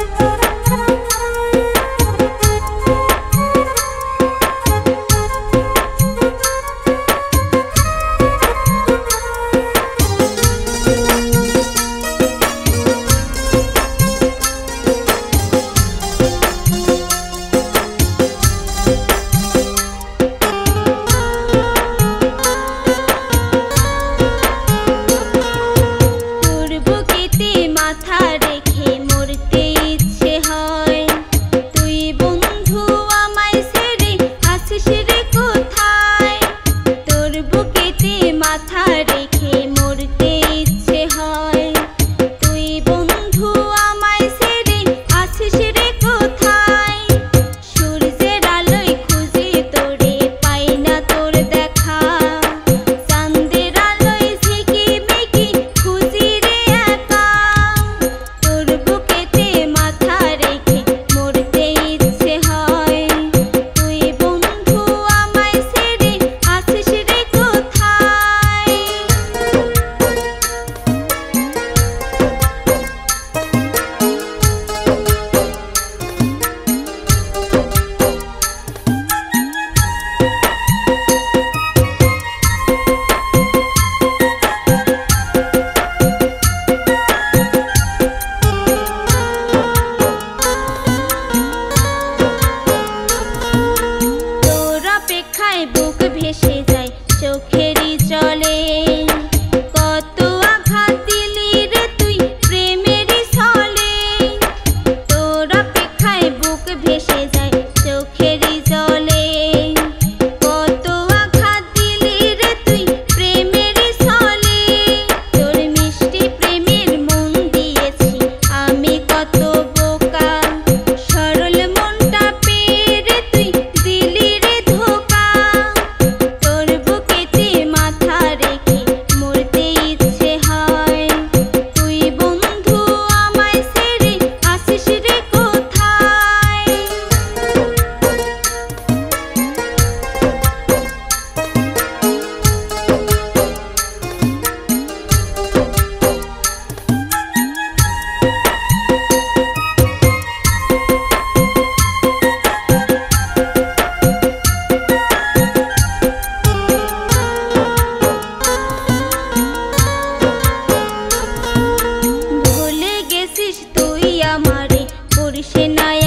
the love. করিস তুই আমারে করিস নাই